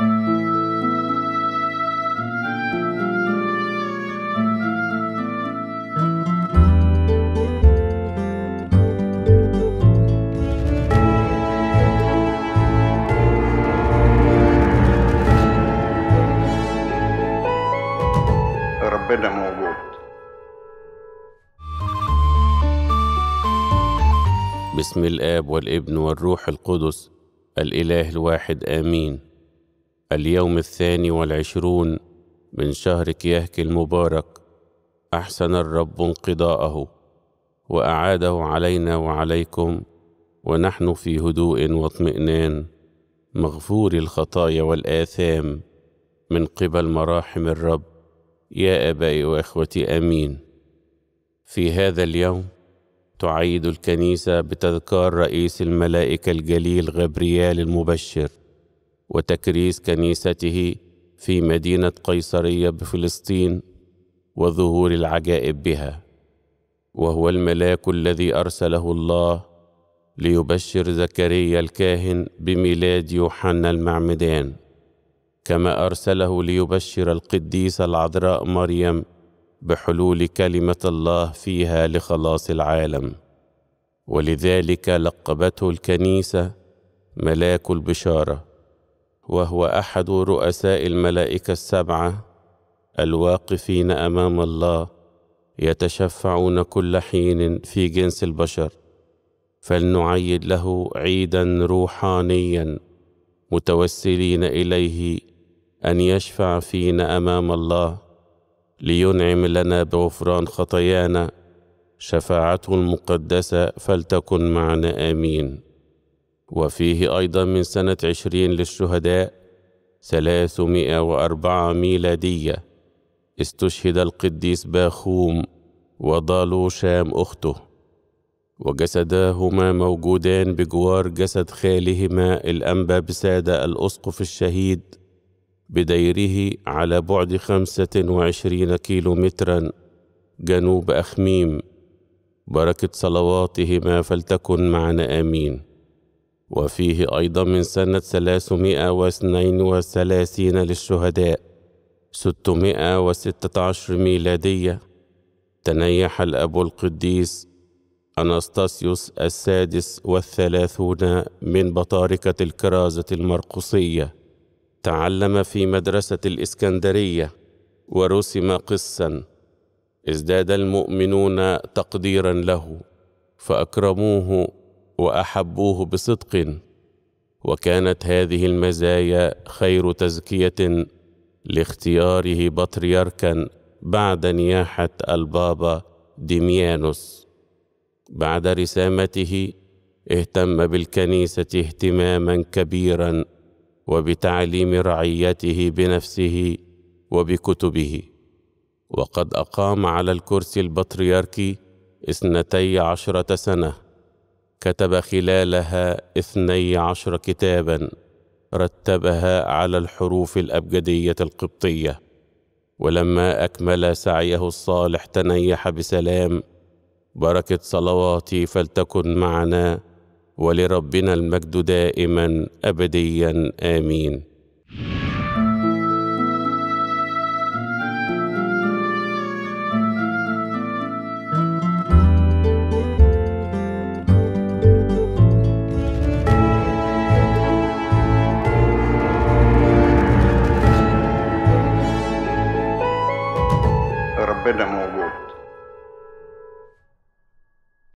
ربنا موجود. بسم الآب والابن والروح القدس الإله الواحد آمين. اليوم الثاني والعشرون من شهر كيهك المبارك أحسن الرب انقضاءه وأعاده علينا وعليكم ونحن في هدوء واطمئنان مغفور الخطايا والآثام من قبل مراحم الرب. يا آبائي وإخوتي آمين. في هذا اليوم تعيد الكنيسة بتذكار رئيس الملائكة الجليل غبريال المبشر. وتكريس كنيسته في مدينة قيصرية بفلسطين وظهور العجائب بها وهو الملاك الذي أرسله الله ليبشر زكريا الكاهن بميلاد يوحنا المعمدان كما أرسله ليبشر القديسة العذراء مريم بحلول كلمة الله فيها لخلاص العالم. ولذلك لقبته الكنيسة ملاك البشارة. وهو أحد رؤساء الملائكة السبعة الواقفين أمام الله يتشفعون كل حين في جنس البشر فلنعيد له عيدا روحانيا متوسلين إليه أن يشفع فينا أمام الله لينعم لنا بغفران خطايانا شفاعته المقدسة فلتكن معنا آمين. وفيه أيضا من سنة عشرين للشهداء ثلاثمائة وأربعة ميلادية. استشهد القديس باخوم وضالو شام أخته. وجسداهما موجودان بجوار جسد خالهما الأنبا بسادة الأسقف الشهيد بديره على بعد خمسة وعشرين كيلو مترا جنوب أخميم. بركة صلواتهما فلتكن معنا آمين. وفيه أيضا من سنة ثلاثمائة واثنين وثلاثين للشهداء ستمائة وستة عشر ميلادية. تنيح الأب القديس أناستاسيوس السادس والثلاثون من بطاركة الكرازة المرقصية تعلم في مدرسة الإسكندرية ورسم قسا ازداد المؤمنون تقديرا له فأكرموه وأحبوه بصدق وكانت هذه المزايا خير تزكية لاختياره بطريركا بعد نياحة البابا ديميانوس. بعد رسامته اهتم بالكنيسة اهتماما كبيرا وبتعليم رعيته بنفسه وبكتبه. وقد أقام على الكرسي البطريركي اثنتي عشرة سنة. كتب خلالها اثني عشر كتابا رتبها على الحروف الأبجدية القبطية ولما أكمل سعيه الصالح تنيح بسلام بركة صلواتي فلتكن معنا ولربنا المجد دائما أبديا آمين. ربنا موجود